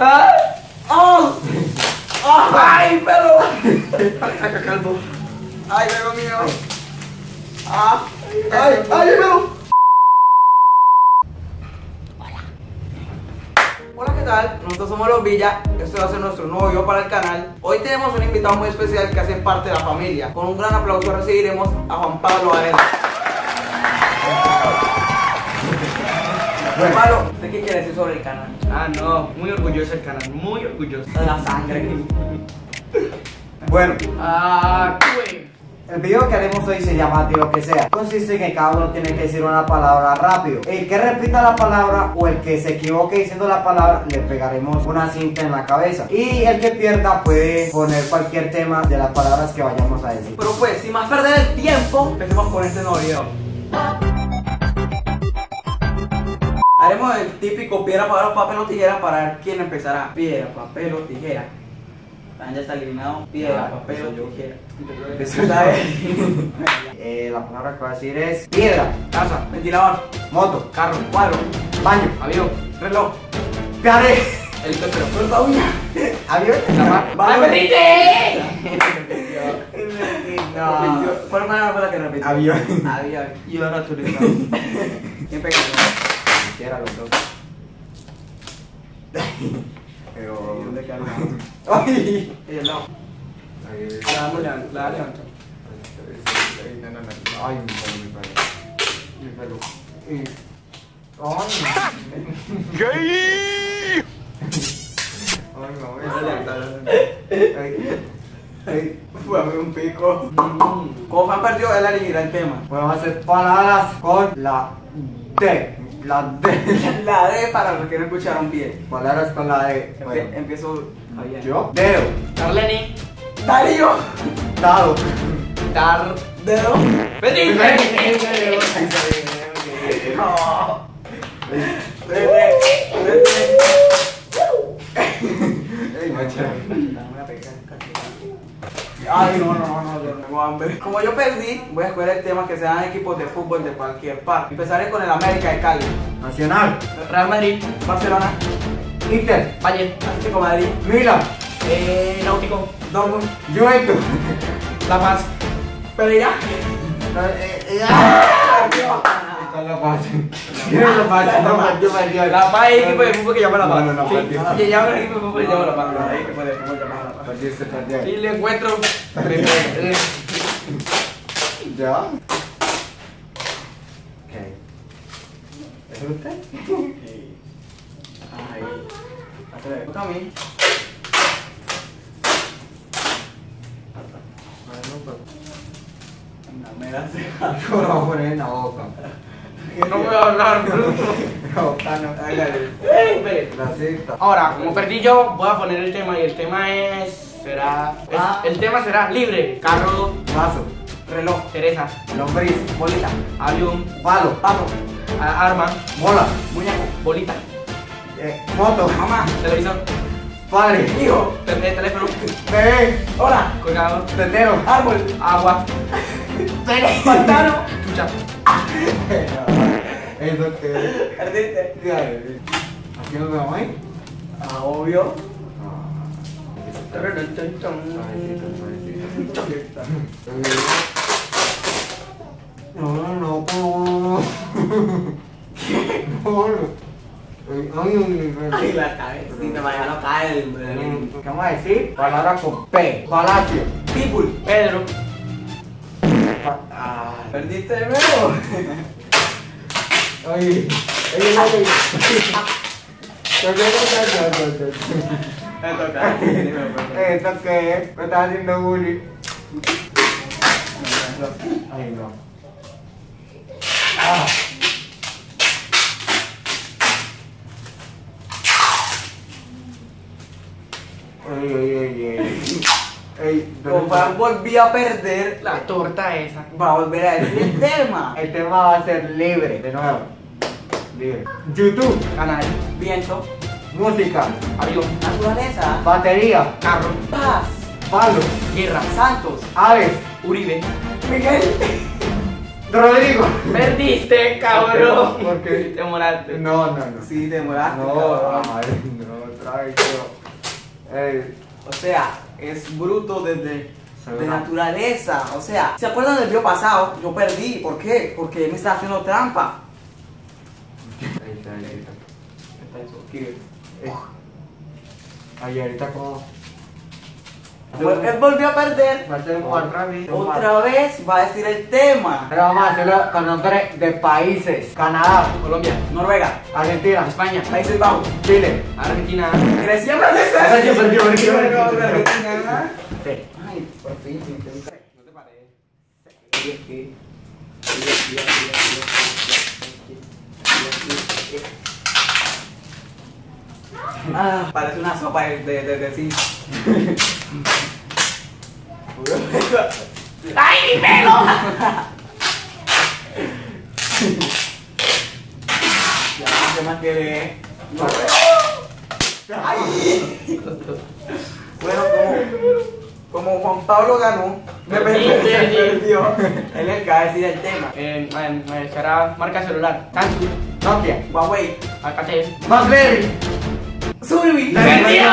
¡Ay! ¡Oh! ¡Ay, pero! calvo. ¡Ay, pero mío! ¡Ah! ¡Ay, ay, pero! Hola, ¿qué tal? Nosotros somos Los Villa, este va a ser nuestro nuevo video para el canal. Hoy tenemos un invitado muy especial que hace parte de la familia. Con un gran aplauso recibiremos a Juan Pablo Varela. ¿Usted qué quiere decir sobre el canal? Ah, no, muy orgulloso el canal, muy orgulloso. De la sangre. Bueno, Ah, güey. el video que haremos hoy se llama Di lo que sea. Consiste en que cada uno tiene que decir una palabra rápido. El que repita la palabra o el que se equivoque diciendo la palabra, le pegaremos una cinta en la cabeza. Y el que pierda puede poner cualquier tema de las palabras que vayamos a decir. Pero pues, sin más perder el tiempo, empecemos con este nuevo video. Haremos el típico piedra, papel, papel o tijera para ver quién empezará. Piedra, papel o tijera. Ah, Ya está eliminado. Piedra, Ya, papel o tijera. ¿Sabes? Eh, la palabra que voy a decir es piedra, Casa, ventilador, moto, carro, cuadro, baño, avión, reloj, pared, helicóptero, fruta, uña. avión. ¡Vale, perdiste! No. ¿Cuál palabra fue la que repitió? Avión. Avión. Y ahora tú le ¿Quién pegó? Quiera los dos. Pero. ¿Dónde queda el ¡Ay! Y el lado. Ay, La damos, la la levanto. no, no, no. Ay, mi pelo, mi pelo. Mi pelo. Y- Ay. Ay, no, es Ay. Ay. Fue un pico. Como fan perdió, él elegirá el tema. Bueno, vamos a hacer palabras con la D. La D. La D para los que no escucharon bien. Palabras con la D. Bueno, Empiezo. Javier. yo. Dedo. Darlene. Darío. Dado. Dar. Dedo. ¡Perdiste! No. Ay, no, no, no, no, yo tengo hambre. Como yo perdí, voy a escoger el tema que sean equipos de fútbol de cualquier parte. Empezaré con el América de Cali, Nacional. Real Madrid. Barcelona, Inter. Bayern. Atlético Madrid, Milan. Eh, Náutico. Dortmund, Juventus. La Paz. Pereira. Eh, eh, ah. La paz. La paz. La Paz es el equipo de fútbol que llama La Paz. El equipo de fútbol que llama La Paz. Fútbol llamado La Paz. Perdiste, perdí. Y le encuentro. ¿Ya? Ok. ¿Es usted? Ay. Toca a mí. No me voy a poner en la boca. No voy a hablar, bruto. No. Hágale. La cita. Ahora, como perdí yo, voy a poner el tema y el tema es. será. es- Ah. el tema será libre. Carro, Vaso. Reloj, Teresa, Lombriz. bolita, avión, Palo. pato, a- arma, Bola. muñeco, bolita, eh, moto. mamá, televisor, Padre. hijo, eh, teléfono, Bebé. hola, colgado, Tendero. árbol, agua, pantano. chucha. Eso que. Perdiste. ¿Aquí nos vemos ahí? Ah, obvio. No, no, no, no. No, no. Ay, ay, ay, Ay, la cabecita, vaya, no cae el ¿Qué vamos a decir? Palabra con P. Palacio. People. Pedro, Pa- ah, Perdiste de nuevo. Ay. Ay, ay, ay. Yo quiero que- yo- yo- yo- Me toca. Eh, ¿Esto qué es? Me estás haciendo bullying. Ay, no. Ah. Ay, ay, ay, ay. Ey, ¿dónde Como está? volví a perder, la torta esa. va a volver a decir el tema. El tema va a ser libre, de nuevo. Libre. YouTube, Canal, Viento, música, avión, naturaleza, batería, carro, paz, palo, guerra, Santos, aves, Uribe. Miguel. Rodrigo. Perdiste, cabrón. ¿Por qué? Te moraste. No, no, no. Sí, demoraste. No, cabrón. ay, no, tío. Ey, O sea, es bruto desde de naturaleza. O sea, ¿se acuerdan del video pasado? Yo perdí. ¿Por qué? Porque me estaba haciendo trampa. Ahí está, ahí está. Eh. Ay, ahorita como. Él volvió a perder. Va a ser un otra vez. Otra vez va a decir el tema. Pero vamos a hacerlo con nombre de países. Canadá, Colombia, Noruega, Argentina, España, Países Bajos, Chile. Argentina. Grecia, perdió. Argentina. Sí. Ay, por fin. ¿No te parece? Ah, parece una sopa de, de, de, de sí. ¡Ay, mi pelo! ya, ¿qué más quiere? No. ¡Ay! Bueno, como, como Juan Pablo ganó, me perdió. Él es el que va a decir el tema. Eh, eh, será marca celular. Samsung, Nokia. Huawei, Alcatel. Blackberry. Surby. ¡Perdió!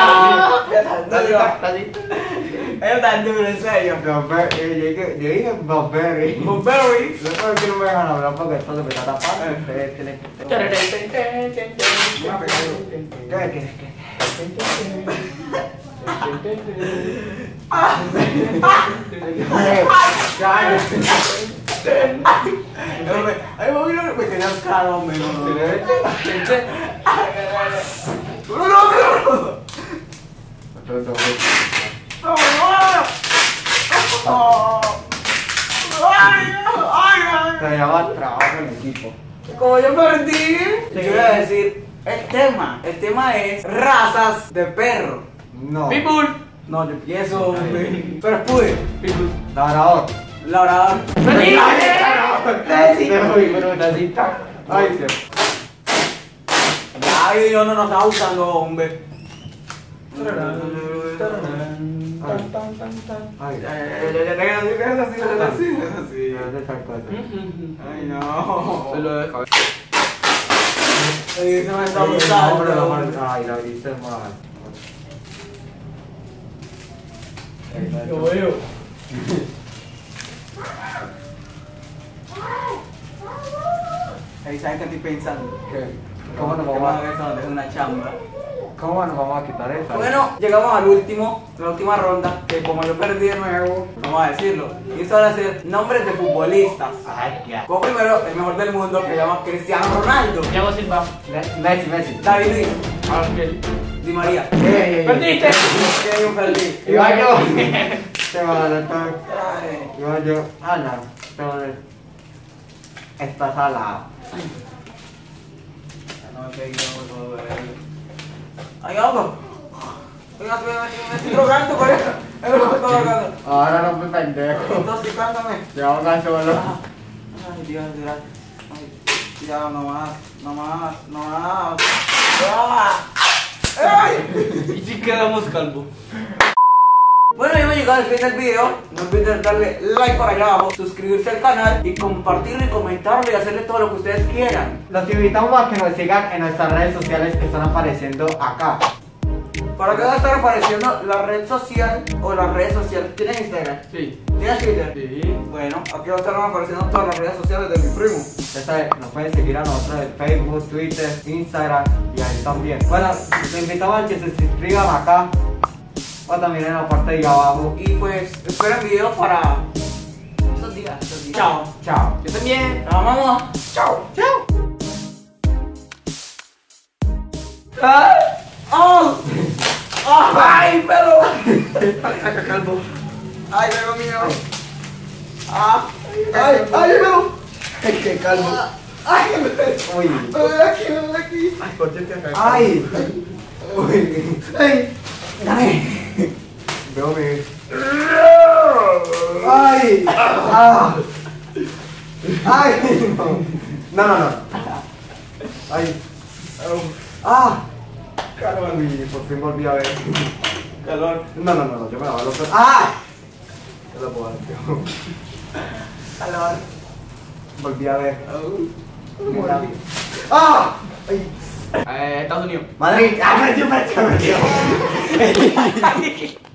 ¡Perdió! Es tan duro, en serio. Blackberry. eh, Yo dije- yo dije Blackberry. Blackberry. No sé que no me dejan hablar porque esto se me está tapando. Ustedes tienen que. ¿Qué, qué, qué? Ay, ya, Ay, mami, no me quería caro, hombre. No, no, no. No, no, no, no. Ay, ay, ay. Se llama trabajo en equipo. Como yo perdí, yo voy a decir el tema. El tema es razas de perro. No. Pitbull. No, yo pienso, hombre. Pero pude. Pitbull. Labrador. Labrador. Pero. Ay, Dios. Ay, Dios no nos está usando, hombre. Ay, Ya, ya, ya, ya, ya, déjalo así, así, así, déjalo así. ¿dónde está el coche? Ay, no. Se lo dejo. Ay, se me está Ay, gustando. Ay, la viste mal. Lo veo. Ay, ¿sabes qué estoy pensando? ¿Qué? ¿Cómo nos Que vamos a, de eso deja una chamba. Cómo nos vamos a quitar eso? Bueno, llegamos al último, la última ronda, que como yo perdí de nuevo, vamos a decirlo. Y esto van a ser nombres de futbolistas. Ay, qué. Como primero, el mejor del mundo, que se llama Cristiano Ronaldo. Thiago Silva. Me- Messi, Messi. David Luiz, Ángel. Di María. ¡Perdiste! Que yo perdí. Iba yo. Te va a. Ay, Iba yo. Ah, no. Te va a dar. Está salado. no me pegué, no, me, estoy drogando con eso. Es lo que me estoy drogando. Ahora no me pendejo. Intoxicándome. Te vamos a solo. Ay, Dios, Dios. Ay, ya, no más, no más, no más. ¡Ah! ¡Ay! Y si quedamos calvo. Llegado al fin del video. No olviden darle like por allá abajo, suscribirse al canal y compartirlo y comentarlo y hacerle todo lo que ustedes quieran. Los invitamos a que nos sigan en nuestras redes sociales que están apareciendo acá. Para que va a estar apareciendo la red social o las redes sociales. ¿Tienes Instagram? Sí. ¿Tienes Twitter? Sí. Bueno, aquí va a estar apareciendo todas las redes sociales de mi primo. Ya saben, nos pueden seguir a nosotros en Facebook, Twitter, Instagram y ahí también. Bueno, los invitamos a que se suscriban acá o también en la parte de abajo. Y pues, esperen video para estos días. estos días. Chao. Chao. Yo también. Nos vamos. Chao. Chao. ¡Ah! ¡Oh! ¡Ay, pero! calvo. ¡Ay, pero mío! ¡Ah! ¡Ay, ay, pero! Qué calvo. ¡Ay, Uy. aquí! Ay, ¿por qué te acá? Ay. Uy. ¡Ay! ¡Ay! Mi. Ay. Ah. Ay. No, no, no. Ay. Ah. Calor. Uy, por fin volví a ver. Calor. No, no, no, no, yo me lavo los. ¡Ah! Yo lo puedo dar, tío. Calor. Volví a ver. ¡Ah! Ay. Eh, Estados Unidos. Madrid. Ah, perdió, perdió, perdió.